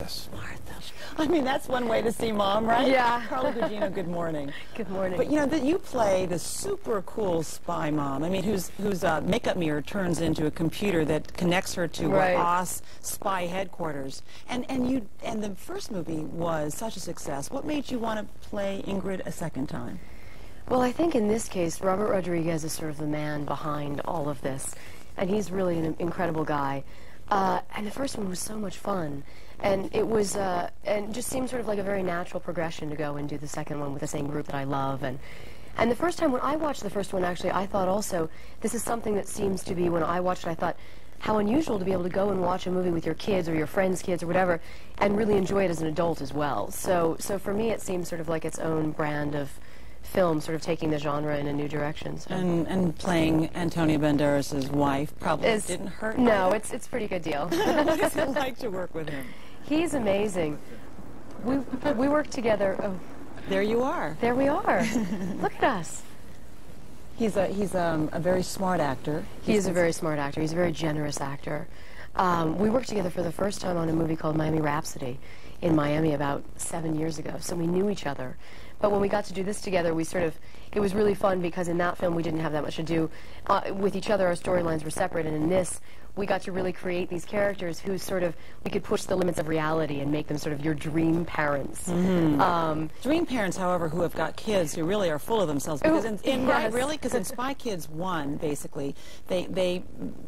Yes. Martha. I mean, that's one way to see mom, right? Yeah. Carla Gugino, good morning. Good morning. But you know that you play the super cool spy mom. I mean, whose whose uh, makeup mirror turns into a computer that connects her to Right. OSS spy headquarters. And and you and the first movie was such a success. What made you want to play Ingrid a second time? Well, I think in this case, Robert Rodriguez is sort of the man behind all of this, and he's really an incredible guy. Uh, and the first one was so much fun, and it was, uh, and just seemed sort of like a very natural progression to go and do the second one with the same group that I love, and. And the first time when I watched the first one, actually, I thought also, this is something that seems to be, when I watched it, I thought, how unusual to be able to go and watch a movie with your kids or your friends' kids or whatever, and really enjoy it as an adult as well. So, so for me, it seems sort of like its own brand of film, sort of taking the genre in a new direction. So. And and playing Antonio Banderas' wife probably Is- didn't hurt. No, either? it's it's a pretty good deal. what is it like to work with him? He's amazing. We we work together. Oh, There you are. there we are. Look at us. He's a he's um, a very smart actor. He is a very smart actor. He's a very generous actor. Um, we worked together for the first time on a movie called Miami Rhapsody in Miami about seven years ago, so we knew each other. But when we got to do this together, we sort of, it was really fun because in that film we didn't have that much to do uh, with each other. Our storylines were separate, and in this, we got to really create these characters who sort of, we could push the limits of reality and make them sort of your dream parents. Um, Dream parents, however, who have got kids who really are full of themselves, because in, in right, yes. really, because in Spy Kids One, basically, they they,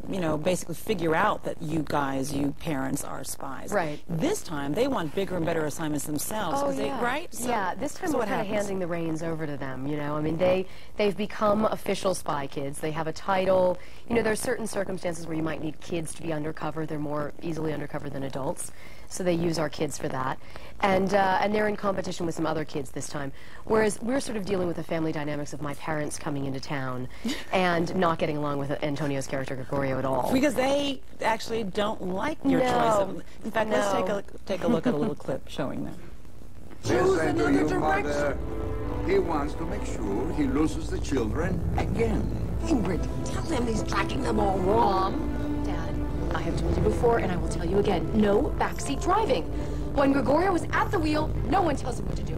you know, basically figure out that you guys, you parents, are spies. Right. This time, they want bigger and better assignments themselves. 'cause they, right? So- yeah, this time so we're kind of handing the reins over to them, you know. I mean, they, they've become official spy kids. They have a title. You know, there's certain circumstances where you might need kids to be undercover. They're more easily undercover than adults. So they use our kids for that. And, uh, and they're in competition with some other kids this time. Whereas we're sort of dealing with the family dynamics of my parents coming into town and not getting along with Antonio's character Gregorio at all. Because they actually don't like your choice. No. Of, in fact, let's take No. a take a look at a little clip showing that. Choose to you, mother. He wants to make sure he loses the children again. Ingrid, tell him he's tracking them all wrong. I have told you before, and I will tell you again, no backseat driving. When Gregorio is at the wheel, no one tells him what to do.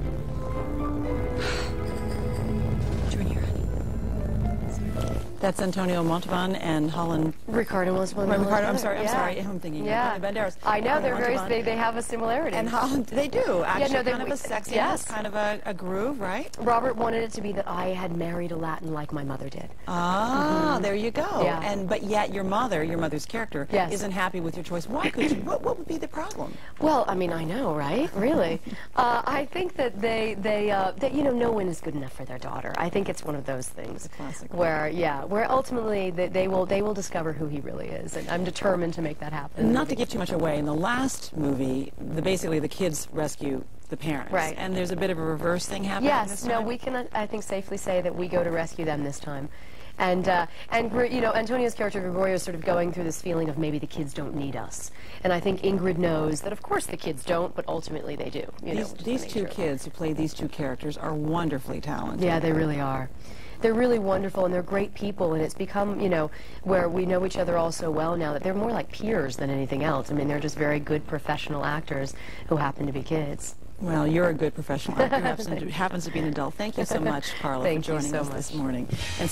That's Antonio Montalban and Holland. Ricardo was one. Of Ricardo. I'm sorry, I'm Yeah. sorry, I'm thinking Yeah. Banderas. I know they're Ricardo very. They, they have a similarity. And Holland, they do actually. no, they- kind of a sexiness, yes. kind of a, a groove, right? Robert wanted it to be that I had married a Latin like my mother did. Ah, there you go. Yeah. And but yet your mother, your mother's character, Yes. isn't happy with your choice. Why could you? What, what would be the problem? Well, I mean, I know, right? Really, uh, I think that they, they, uh, that you know, no one is good enough for their daughter. I think it's one of those things classic. where, yeah, where ultimately they, they will, they will discover who he really is, and I'm determined to make that happen. Not to give too much away, in the last movie, the basically the kids rescue the parents, Right. And there's a bit of a reverse thing happening. Yes, no, we can, I think, safely say that we go to rescue them this time. And, uh, and you know, Antonio's character, Gregorio, is sort of going through this feeling of maybe the kids don't need us. And I think Ingrid knows that, of course, the kids don't, but ultimately they do. You know, These, which these two kids who play these two characters are wonderfully talented. Yeah, they really are. They're really wonderful and they're great people and it's become, you know, where we know each other all so well now that they're more like peers than anything else. I mean, they're just very good professional actors who happen to be kids. Well, you're a good professional actor who happens to, be an adult. Thank you so much, Carla, Thank for joining so us this morning. And